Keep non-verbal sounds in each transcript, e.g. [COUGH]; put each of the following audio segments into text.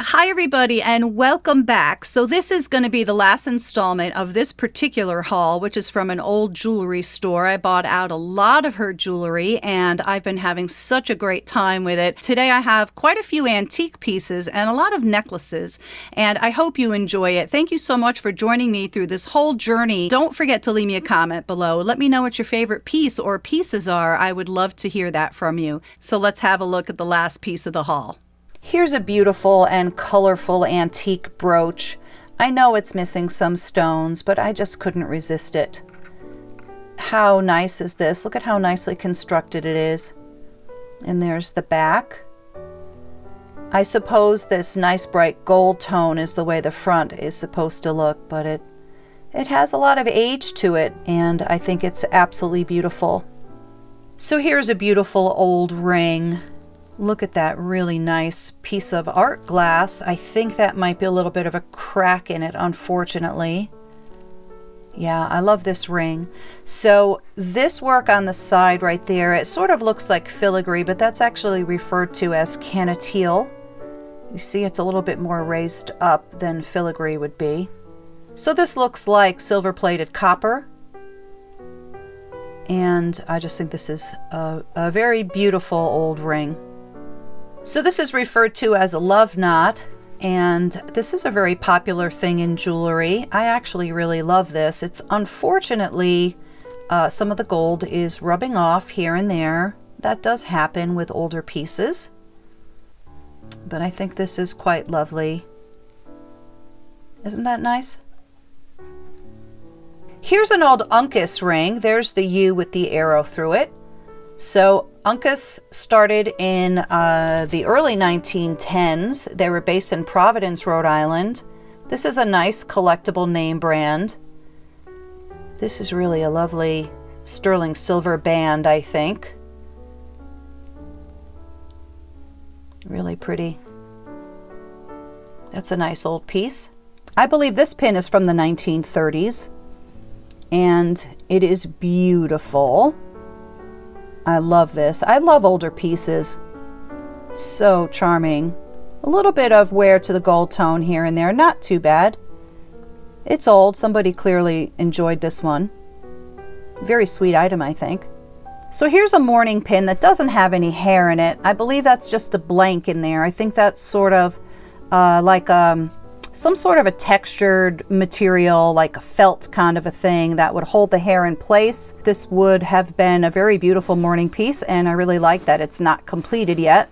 Hi, everybody, and welcome back. So, this is going to be the last installment of this particular haul, which is from an old jewelry store. I bought out a lot of her jewelry, and I've been having such a great time with it. Today, I have quite a few antique pieces and a lot of necklaces, and I hope you enjoy it. Thank you so much for joining me through this whole journey. Don't forget to leave me a comment below. Let me know what your favorite piece or pieces are. I would love to hear that from you. So, let's have a look at the last piece of the haul. Here's a beautiful and colorful antique brooch. I know it's missing some stones, but I just couldn't resist it. How nice is this? Look at how nicely constructed it is. And there's the back. I suppose this nice bright gold tone is the way the front is supposed to look, but it it has a lot of age to it, and I think it's absolutely beautiful. So here's a beautiful old ring. Look at that really nice piece of art glass. I think that might be a little bit of a crack in it, unfortunately. Yeah, I love this ring. So this work on the side right there, it sort of looks like filigree, but that's actually referred to as canotille. You see it's a little bit more raised up than filigree would be. So this looks like silver-plated copper. And I just think this is a, a very beautiful old ring. So this is referred to as a love knot, and this is a very popular thing in jewelry. I actually really love this. It's unfortunately, uh, some of the gold is rubbing off here and there. That does happen with older pieces, but I think this is quite lovely. Isn't that nice? Here's an old Uncas ring. There's the U with the arrow through it. So Uncas started in uh, the early 1910s. They were based in Providence, Rhode Island. This is a nice collectible name brand. This is really a lovely sterling silver band, I think. Really pretty. That's a nice old piece. I believe this pin is from the 1930s and it is beautiful. I love this. I love older pieces. So charming. A little bit of wear to the gold tone here and there. Not too bad. It's old. Somebody clearly enjoyed this one. Very sweet item, I think. So here's a mourning pin that doesn't have any hair in it. I believe that's just the blank in there. I think that's sort of uh, like um, some sort of a textured material, like a felt kind of a thing that would hold the hair in place. This would have been a very beautiful mourning piece, and I really like that it's not completed yet.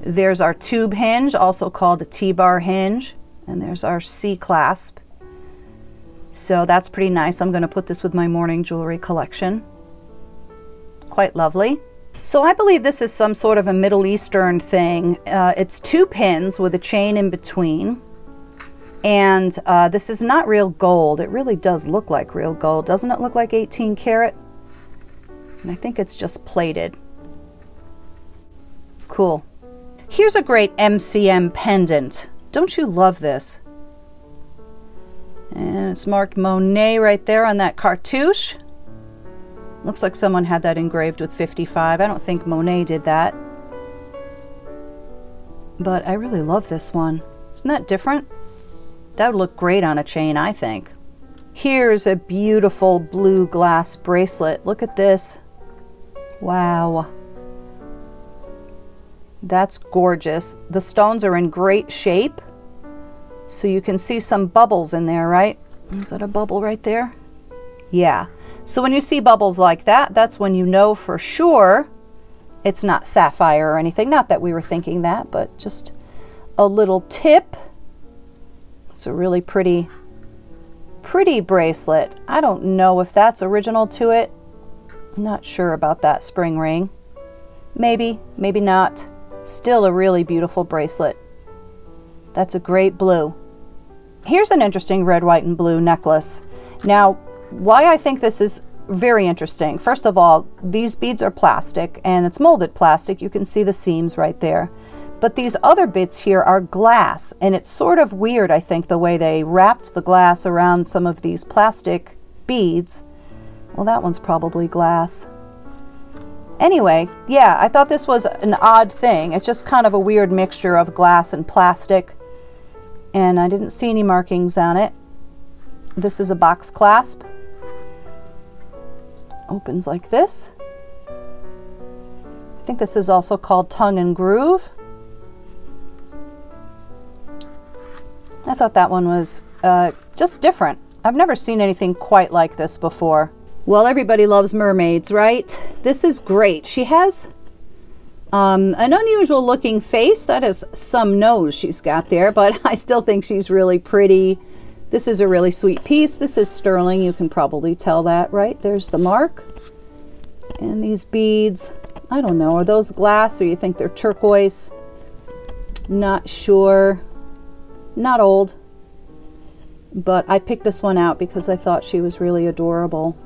There's our tube hinge, also called a T-bar hinge, and there's our C-clasp. So that's pretty nice. I'm going to put this with my mourning jewelry collection. Quite lovely. So I believe this is some sort of a Middle Eastern thing. Uh, it's two pins with a chain in between. And uh, this is not real gold. It really does look like real gold. Doesn't it look like 18 karat? And I think it's just plated. Cool. Here's a great MCM pendant. Don't you love this? And it's marked Monet right there on that cartouche. Looks like someone had that engraved with 55. I don't think Monet did that. But I really love this one. Isn't that different? That would look great on a chain, I think. Here's a beautiful blue glass bracelet. Look at this. Wow. That's gorgeous. The stones are in great shape. So you can see some bubbles in there, right? Is that a bubble right there? Yeah. So when you see bubbles like that, that's when you know for sure it's not sapphire or anything. Not that we were thinking that, but just a little tip. It's a really pretty, pretty bracelet. I don't know if that's original to it. I'm not sure about that spring ring. Maybe, maybe not. Still a really beautiful bracelet. That's a great blue. Here's an interesting red, white, and blue necklace. Now, why I think this is very interesting. First of all, these beads are plastic and it's molded plastic. You can see the seams right there. But these other bits here are glass, and it's sort of weird, I think, the way they wrapped the glass around some of these plastic beads. Well, that one's probably glass. Anyway, yeah, I thought this was an odd thing. It's just kind of a weird mixture of glass and plastic. And I didn't see any markings on it. This is a box clasp. Opens like this. I think this is also called tongue and groove. I thought that one was uh, just different. I've never seen anything quite like this before. Well, everybody loves mermaids, right? This is great. She has um, an unusual looking face. That is some nose she's got there, but [LAUGHS] I still think she's really pretty. This is a really sweet piece. This is sterling. You can probably tell that, right? There's the mark. And these beads, I don't know, are those glass or you think they're turquoise? Not sure. Not old. But I picked this one out because I thought she was really adorable.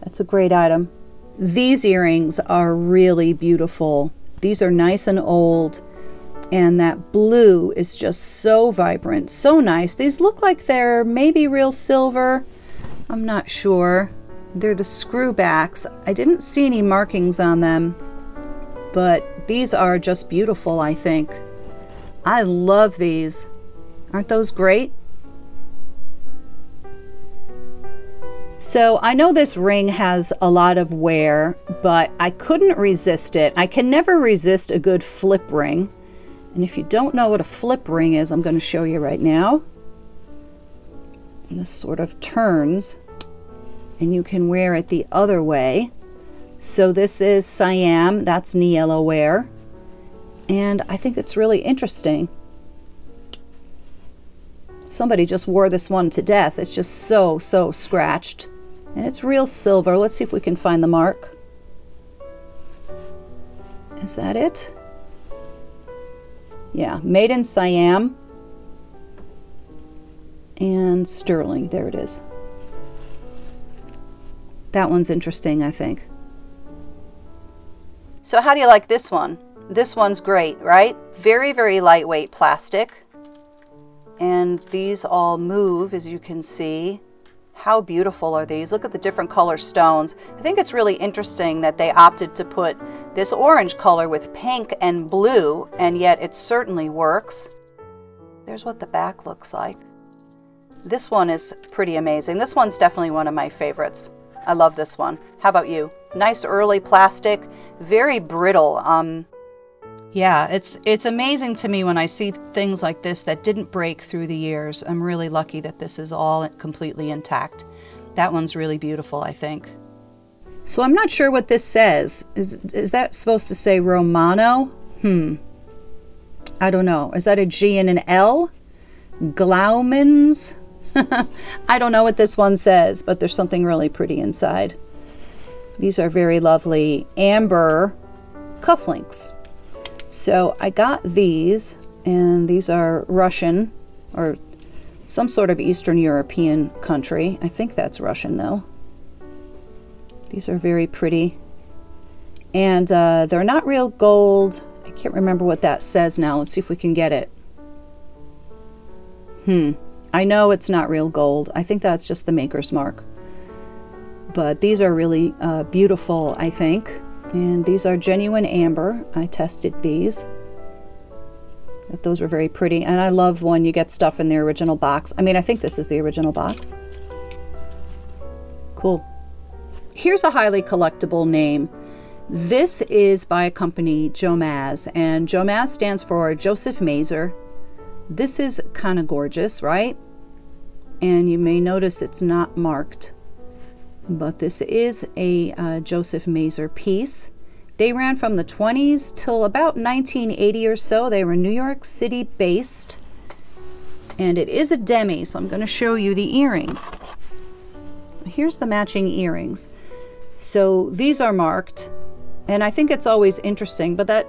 That's a great item. These earrings are really beautiful. These are nice and old. And that blue is just so vibrant, so nice. These look like they're maybe real silver. I'm not sure. They're the screwbacks. I didn't see any markings on them, but these are just beautiful, I think. I love these. Aren't those great? So I know this ring has a lot of ware, but I couldn't resist it. I can never resist a good flip ring. And if you don't know what a flip ring is, I'm going to show you right now. And this sort of turns and you can wear it the other way. So this is Siam, that's Niello wear. And I think it's really interesting. Somebody just wore this one to death. It's just so, so scratched. And it's real silver. Let's see if we can find the mark. Is that it? Yeah, made in Siam and sterling. There it is. That one's interesting, I think. So how do you like this one? This one's great, right? Very, very lightweight plastic and these all move as you can see. How beautiful are these? Look at the different color stones. I think it's really interesting that they opted to put this orange color with pink and blue, and yet it certainly works. There's what the back looks like. This one is pretty amazing. This one's definitely one of my favorites. I love this one. How about you? Nice early plastic, very brittle. Um, yeah, it's it's amazing to me when I see things like this that didn't break through the years. I'm really lucky that this is all completely intact. That one's really beautiful, I think. So I'm not sure what this says. Is is that supposed to say Romano? Hmm. I don't know. Is that a G and an L? Glaumans? [LAUGHS] I don't know what this one says, but there's something really pretty inside. These are very lovely amber cufflinks. So I got these, and these are Russian or some sort of Eastern European country. I think that's Russian though. These are very pretty. And uh, they're not real gold. I can't remember what that says now. Let's see if we can get it. Hmm. I know it's not real gold. I think that's just the maker's mark. But these are really uh, beautiful, I think. And these are genuine amber. I tested these. Those were very pretty. And I love when you get stuff in the original box. I mean, I think this is the original box. Cool. Here's a highly collectible name. This is by a company, Jomaz, and Jomaz stands for Joseph Mazer. This is kind of gorgeous, right? And you may notice it's not marked but this is a uh, Joseph Mazer piece. They ran from the 20s till about 1980 or so. They were New York City based. And it is a demi, so I'm going to show you the earrings. Here's the matching earrings. So these are marked, and I think it's always interesting, but that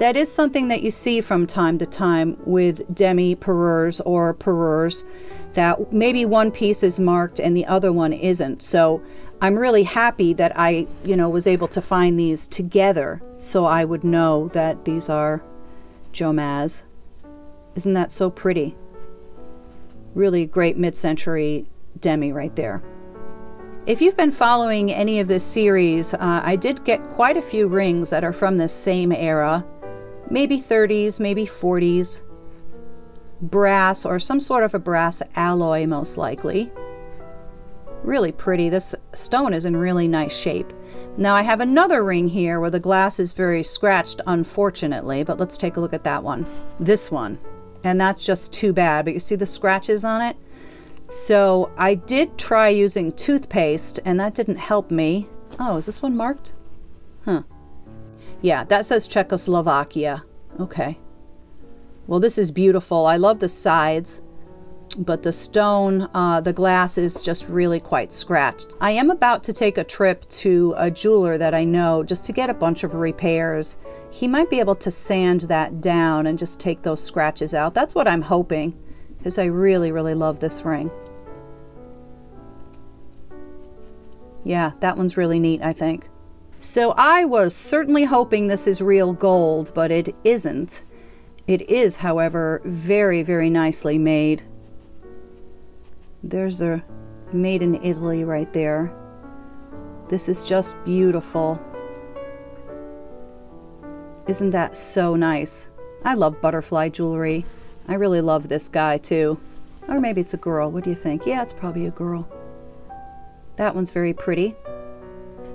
that is something that you see from time to time with demi parures or parures that maybe one piece is marked and the other one isn't. So I'm really happy that I, you know, was able to find these together so I would know that these are Jomaz. Isn't that so pretty? Really great mid-century demi right there. If you've been following any of this series, uh, I did get quite a few rings that are from this same era. Maybe 30s, maybe 40s. Brass or some sort of a brass alloy, most likely. Really pretty. This stone is in really nice shape. Now I have another ring here where the glass is very scratched, unfortunately, but let's take a look at that one. This one. And that's just too bad, but you see the scratches on it? So I did try using toothpaste, and that didn't help me. Oh, is this one marked? Huh. Yeah, that says Czechoslovakia. Okay. Well, this is beautiful. I love the sides but the stone, uh, the glass is just really quite scratched. I am about to take a trip to a jeweler that I know just to get a bunch of repairs. He might be able to sand that down and just take those scratches out. That's what I'm hoping, because I really, really love this ring. Yeah, that one's really neat, I think. So I was certainly hoping this is real gold, but it isn't. It is, however, very, very nicely made. There's a made in Italy right there. This is just beautiful. Isn't that so nice? I love butterfly jewelry. I really love this guy too. Or maybe it's a girl. What do you think? Yeah, it's probably a girl. That one's very pretty.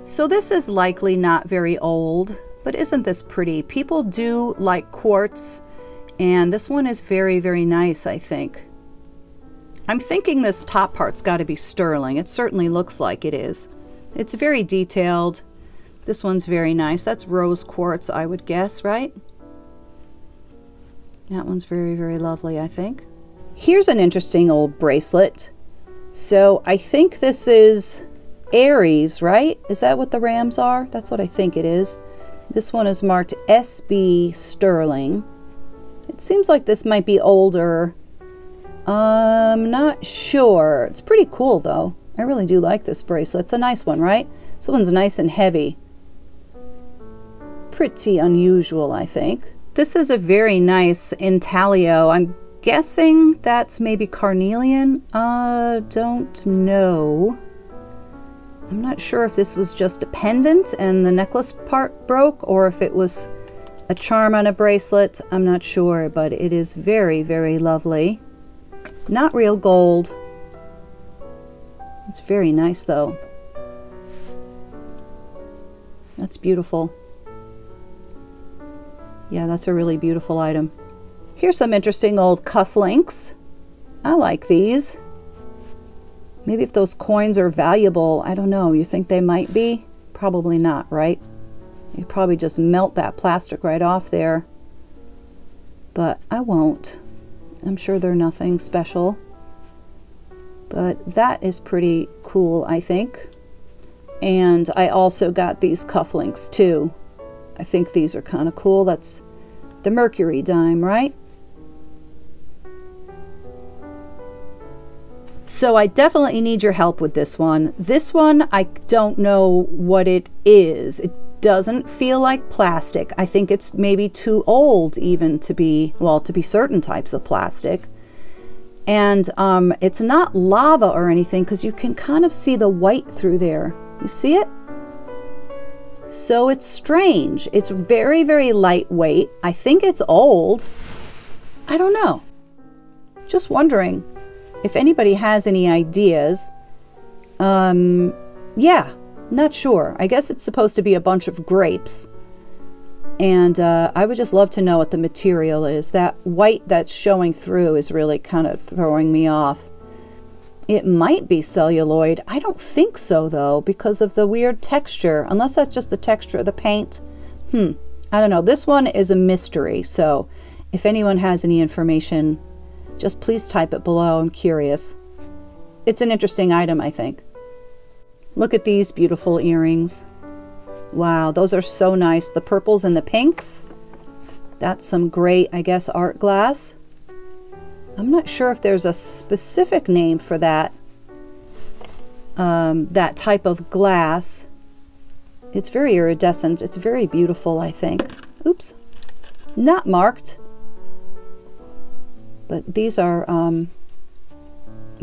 So this is likely not very old, but isn't this pretty? People do like quartz, and this one is very, very nice, I think. I'm thinking this top part's got to be sterling. It certainly looks like it is. It's very detailed. This one's very nice. That's rose quartz, I would guess, right? That one's very, very lovely, I think. Here's an interesting old bracelet. So I think this is Aries, right? Is that what the rams are? That's what I think it is. This one is marked SB Sterling. It seems like this might be older I'm not sure. It's pretty cool though. I really do like this bracelet. It's a nice one, right? This one's nice and heavy. Pretty unusual, I think. This is a very nice intaglio. I'm guessing that's maybe carnelian. Uh, don't know. I'm not sure if this was just a pendant and the necklace part broke or if it was a charm on a bracelet. I'm not sure, but it is very, very lovely. Not real gold. It's very nice though. That's beautiful. Yeah, that's a really beautiful item. Here's some interesting old cufflinks. I like these. Maybe if those coins are valuable, I don't know. You think they might be? Probably not, right? You probably just melt that plastic right off there. But I won't. I'm sure they're nothing special. But that is pretty cool, I think. And I also got these cufflinks too. I think these are kind of cool. That's the Mercury dime, right? So I definitely need your help with this one. This one, I don't know what it is. It doesn't feel like plastic. I think it's maybe too old even to be, well, to be certain types of plastic. And um, it's not lava or anything because you can kind of see the white through there. You see it? So it's strange. It's very, very lightweight. I think it's old. I don't know. Just wondering if anybody has any ideas. Um, yeah, not sure. I guess it's supposed to be a bunch of grapes. And uh, I would just love to know what the material is. That white that's showing through is really kind of throwing me off. It might be celluloid. I don't think so, though, because of the weird texture. Unless that's just the texture of the paint. Hmm. I don't know. This one is a mystery, so if anyone has any information, just please type it below. I'm curious. It's an interesting item, I think. Look at these beautiful earrings. Wow, those are so nice. The purples and the pinks. That's some great, I guess, art glass. I'm not sure if there's a specific name for that, um, that type of glass. It's very iridescent. It's very beautiful, I think. Oops. Not marked. But these are um,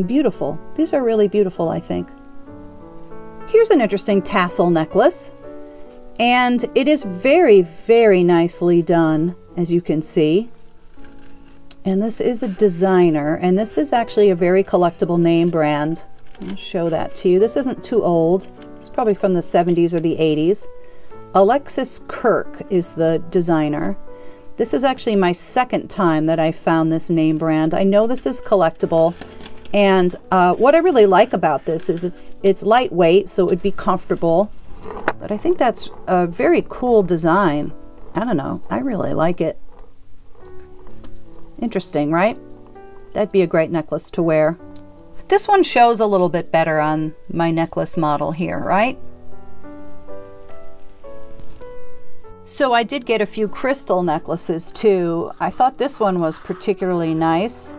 beautiful. These are really beautiful, I think. Here's an interesting tassel necklace. And it is very, very nicely done, as you can see. And this is a designer, and this is actually a very collectible name brand. I'll show that to you. This isn't too old. It's probably from the 70s or the 80s. Alexis Kirk is the designer. This is actually my second time that I found this name brand. I know this is collectible, and uh, what I really like about this is it's it's lightweight, so it would be comfortable. But I think that's a very cool design. I don't know. I really like it. Interesting, right? That'd be a great necklace to wear. This one shows a little bit better on my necklace model here, right? So I did get a few crystal necklaces too. I thought this one was particularly nice.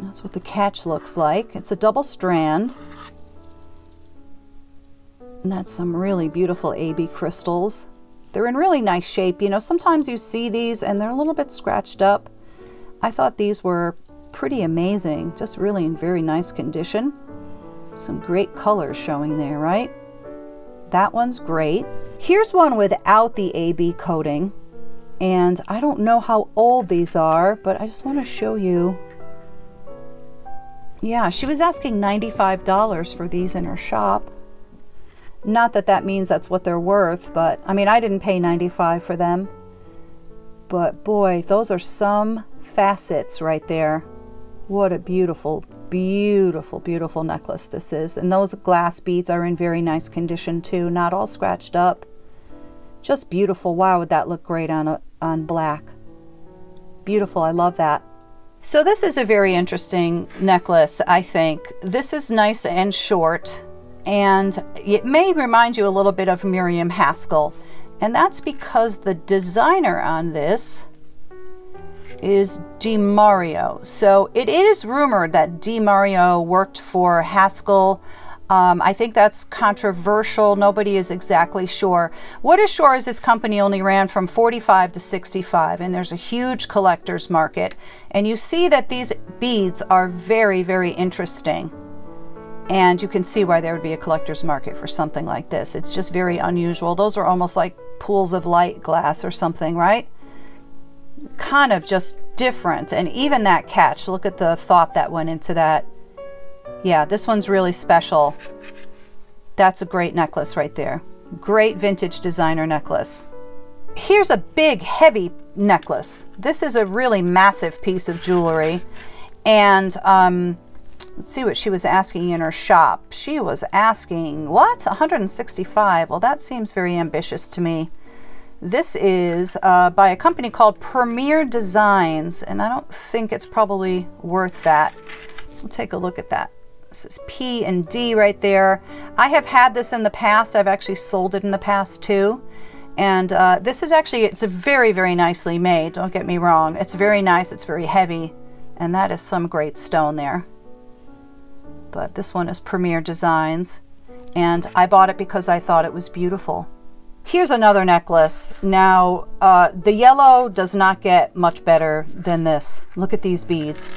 That's what the catch looks like. It's a double strand. And that's some really beautiful AB crystals. They're in really nice shape. You know, sometimes you see these and they're a little bit scratched up. I thought these were pretty amazing. Just really in very nice condition. Some great colors showing there, right? That one's great. Here's one without the AB coating. And I don't know how old these are, but I just want to show you. Yeah, she was asking $95 for these in her shop. Not that that means that's what they're worth, but I mean, I didn't pay 95 for them. But boy, those are some facets right there. What a beautiful, beautiful, beautiful necklace this is. And those glass beads are in very nice condition too, not all scratched up. Just beautiful. Wow, would that look great on, a, on black. Beautiful, I love that. So this is a very interesting necklace, I think. This is nice and short and it may remind you a little bit of Miriam Haskell. And that's because the designer on this is DeMario. So it is rumored that DeMario worked for Haskell. Um, I think that's controversial. Nobody is exactly sure. What is sure is this company only ran from 45 to 65, and there's a huge collector's market. And you see that these beads are very, very interesting. And you can see why there would be a collector's market for something like this. It's just very unusual. Those are almost like pools of light glass or something, right? Kind of just different. And even that catch, look at the thought that went into that. Yeah, this one's really special. That's a great necklace right there. Great vintage designer necklace. Here's a big, heavy necklace. This is a really massive piece of jewelry. And um, Let's see what she was asking in her shop. She was asking, what? 165. Well, that seems very ambitious to me. This is uh, by a company called Premier Designs, and I don't think it's probably worth that. We'll take a look at that. This is P and D right there. I have had this in the past. I've actually sold it in the past too. And uh, this is actually, it's very, very nicely made. Don't get me wrong. It's very nice. It's very heavy. And that is some great stone there but this one is Premier Designs, and I bought it because I thought it was beautiful. Here's another necklace. Now, uh, the yellow does not get much better than this. Look at these beads.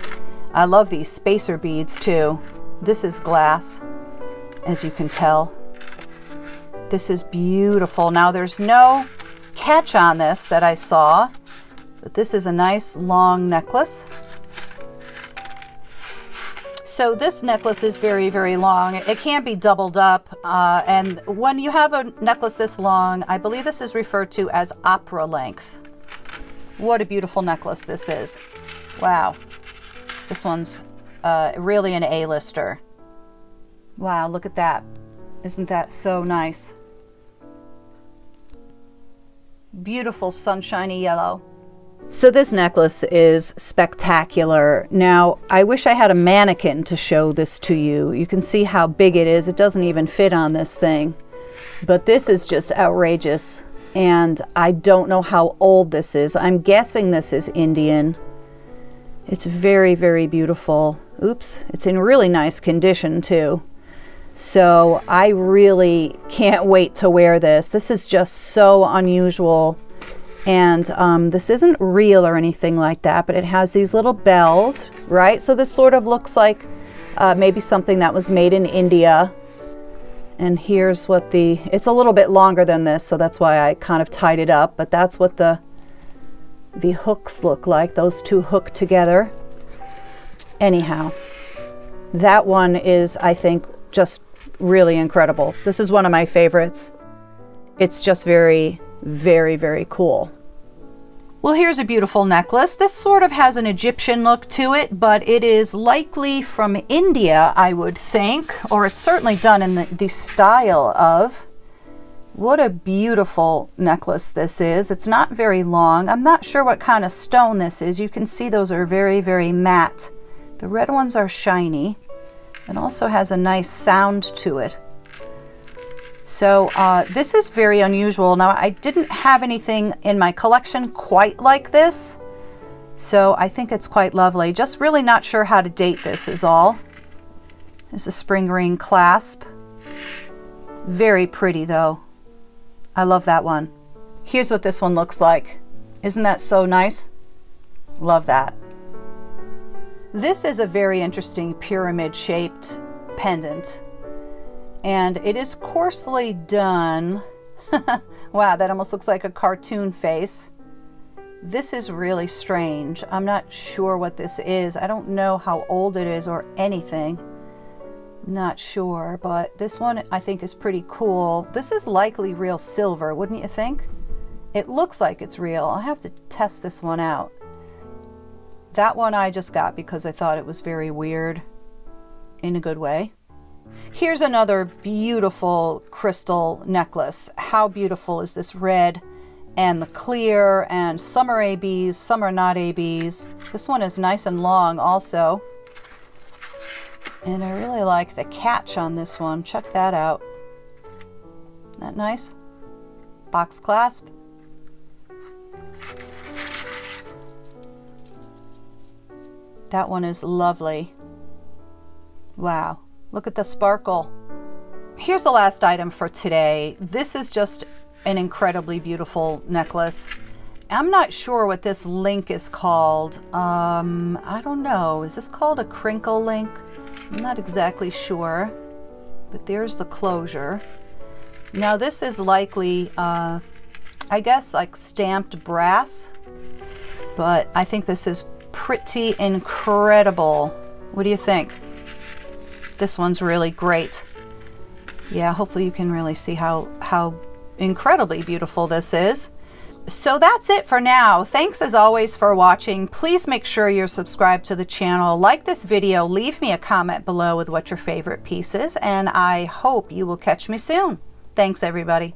I love these spacer beads too. This is glass, as you can tell. This is beautiful. Now, there's no catch on this that I saw, but this is a nice long necklace. So this necklace is very, very long. It can't be doubled up. Uh, and when you have a necklace this long, I believe this is referred to as opera length. What a beautiful necklace this is. Wow. This one's uh, really an A-lister. Wow, look at that. Isn't that so nice? Beautiful sunshiny yellow. So this necklace is spectacular. Now, I wish I had a mannequin to show this to you. You can see how big it is. It doesn't even fit on this thing. But this is just outrageous. And I don't know how old this is. I'm guessing this is Indian. It's very, very beautiful. Oops, it's in really nice condition too. So I really can't wait to wear this. This is just so unusual and um, this isn't real or anything like that, but it has these little bells, right? So this sort of looks like uh, maybe something that was made in India. And here's what the, it's a little bit longer than this, so that's why I kind of tied it up, but that's what the, the hooks look like. Those two hook together. Anyhow, that one is, I think, just really incredible. This is one of my favorites. It's just very, very, very cool. Well, here's a beautiful necklace. This sort of has an Egyptian look to it, but it is likely from India, I would think, or it's certainly done in the, the style of. What a beautiful necklace this is. It's not very long. I'm not sure what kind of stone this is. You can see those are very, very matte. The red ones are shiny. It also has a nice sound to it. So uh, this is very unusual. Now I didn't have anything in my collection quite like this. So I think it's quite lovely. Just really not sure how to date this is all. There's a spring ring clasp. Very pretty though. I love that one. Here's what this one looks like. Isn't that so nice? Love that. This is a very interesting pyramid shaped pendant and it is coarsely done. [LAUGHS] wow, that almost looks like a cartoon face. This is really strange. I'm not sure what this is. I don't know how old it is or anything. Not sure, but this one I think is pretty cool. This is likely real silver, wouldn't you think? It looks like it's real. I'll have to test this one out. That one I just got because I thought it was very weird in a good way. Here's another beautiful crystal necklace. How beautiful is this red and the clear and some are ABs, some are not ABs. This one is nice and long also. And I really like the catch on this one. Check that out. Isn't that nice? Box clasp. That one is lovely. Wow. Look at the sparkle. Here's the last item for today. This is just an incredibly beautiful necklace. I'm not sure what this link is called. Um, I don't know. Is this called a crinkle link? I'm not exactly sure. But there's the closure. Now this is likely, uh, I guess, like stamped brass. But I think this is pretty incredible. What do you think? This one's really great. Yeah, hopefully you can really see how, how incredibly beautiful this is. So that's it for now. Thanks as always for watching. Please make sure you're subscribed to the channel. Like this video, leave me a comment below with what your favorite piece is, and I hope you will catch me soon. Thanks everybody.